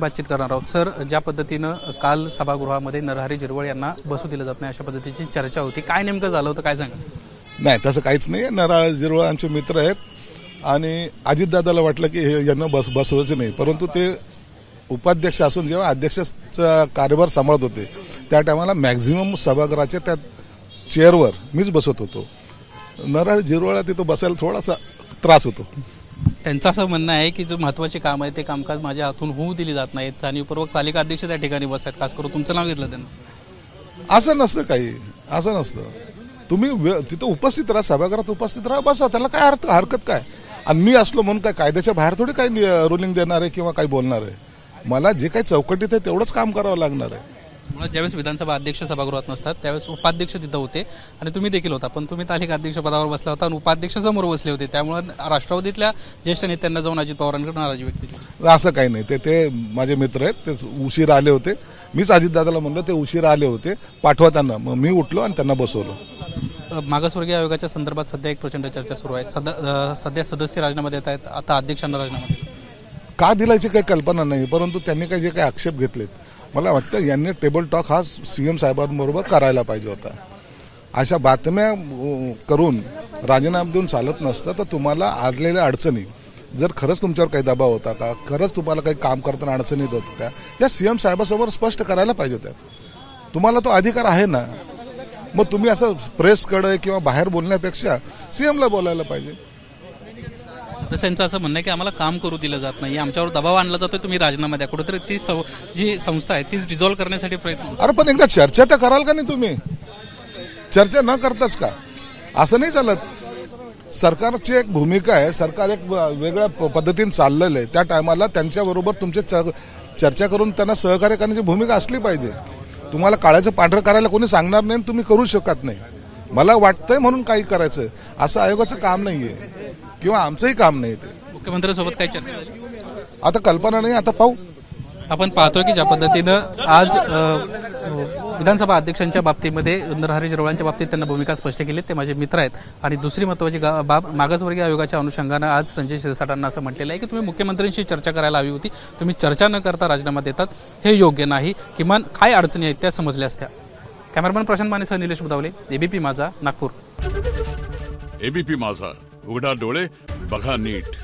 बातचीत करणार आहोत. सर ज्या पद्धतीनं काल सभागृहामध्ये नरहरी जिरवळ यांना बसू दिलं जात नाही अशा पद्धतीची चर्चा होती. काय नेमकं झालं होतं? काय सांगा? नाही तसं काहीच नाही. नरहरी झिरवळ आमचे मित्र आहेत आणि अजितदादाला वाटलं की हे यांना बस बसवायचं नाही. परंतु ते उपाध्यक्ष असून जेव्हा अध्यक्षाचा कार्यभार सांभाळत होते त्या टायमाला मॅक्झिमम सभागृहाच्या त्या चेअरवर मीच बसत होतो. नरहरी जिरवळला तिथं बसायला थोडासा त्रास होतो. त्यांचं असं म्हणणं आहे की जे महत्त्वाचे काम आहे ते कामकाज माझ्या हातून होऊ दिली जात नाहीत. जाणीवपूर्वक तालिका अध्यक्ष त्या ठिकाणी बसतात. खास करून तुमचं नाव घेतलं त्यांना. असं नसतं काही. असं नसतं. तुम्ही तिथं उपस्थित राहा सभागृहात उपस्थित राहा बसा. त्याला काय अर्थ हरकत काय? आणि मी असलो म्हणून काय कायद्याच्या बाहेर थोडी काही रुलिंग देणार आहे किंवा काही बोलणार आहे? मला जे काही चौकटीत आहे तेवढंच काम करावं लागणार आहे. ज्यावेळेस विधानसभा अध्यक्ष सभागृहात नसतात त्यावेळेस उपाध्यक्ष तिथं होते. आणि तुम्ही देखील होता पण तुम्ही तालिका अध्यक्ष पदावर बसला होता आणि उपाध्यक्ष समोर बसले होते. त्यामुळे राष्ट्रवादीतल्या ज्येष्ठ नेत्यांना जाऊन अजित पवारांकडे नाराजी व्यक्त केली. असं काही नाही. ते ते माझे मित्र आहेत ते उशीर आले होते. मीच अजितदादाला म्हणलं ते उशीर आले होते. पाठवा त्यांना. मग मी उठलो आणि त्यांना बसवलं. मागासवर्गीय आयोगाच्या संदर्भात सध्या एक प्रचंड चर्चा सुरू आहे. अ, सध्या सदस्य राजीनामा देत आहेत आता अध्यक्षांना राजीनामा दिला का दिलायची काही कल्पना नाही परंतु त्यांनी काही जे काही आक्षेप घेतलेत मला वाटतं यांनी टेबल टॉक हा सी एम साहेबांबरोबर करायला पाहिजे होता. अशा बातम्या करून राजीनामा देऊन चालत नसतं तर तुम्हाला आलेल्या अडचणी जर खरंच तुमच्यावर काही दबाव होता का खरंच तुम्हाला काही काम करताना अडचणीत होत्या का या सी एम साहेबासमोर स्पष्ट करायला पाहिजे होत्या. तुम्हाला तो अधिकार आहे ना? मग तुम्ही असं प्रेसकडे किंवा बाहेर बोलण्यापेक्षा सीएमला बोलायला पाहिजे. त्यांचं असं म्हणणं आहे की आम्हाला काम करू दिलं जात नाही. आमच्यावर दबाव आणला जातो तुम्ही राजीनामा द्या. कुठेतरी ती जी संस्था आहे तीच डिझॉल्व्ह करण्यासाठी प्रयत्न अरे पण एकदा चर्चा तर कराल का नाही तुम्ही? चर्चा न करताच का? असं नाही चालत. सरकारची एक भूमिका आहे सरकार एक वेगळ्या प- पद्धतीने चाललेलं आहे. त्या टायमाला त्यांच्याबरोबर तुमचे च- चर्चा करून त्यांना सहकार्य करण्याची भूमिका असली पाहिजे. तुम्हाला काळाचं पांढरं करायला कोणी सांगणार नाही आणि तुम्ही करू शकत नाही. मला वाटतंय म्हणून काही करायचं. असं आयोगाचं काम नाहीये. किंवा आमचंही काम नाही ते. मुख्यमंत्र्यांसोबत काही चर्चा झाली? आता कल्पना नाही आता पाहू. आपण पाहतोय की ज्या पद्धतीनं आज अ, विधानसभा अध्यक्षांच्या बाबतीमध्ये नरहरी जिरवळांच्या बाबतीत त्यांना भूमिका स्पष्ट केली. ते माझे मित्र आहेत. आणि दुसरी महत्वाची गा- बाब मागासवर्गीय आयोगाच्या अनुषंगानं आज संजय शिरसाटांना असं म्हटलेलं आहे की तुम्ही मुख्यमंत्र्यांशी चर्चा करायला हवी होती. तुम्ही चर्चा न करता राजीनामा देतात. हे योग्य नाही. किमान काय अडचणी आहेत त्या समजल्या असत्या. कॅमेरामॅन प्रशांत मानेसह निलेश बुदावले एबीपी माझा नागपूर. एबीपी माझा. उघडा डोळे बघा नीट.